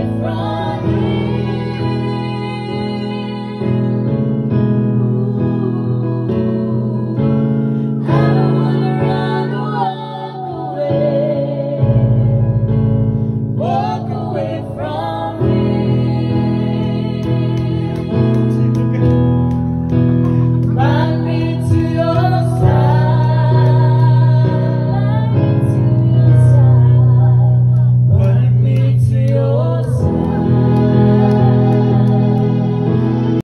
From.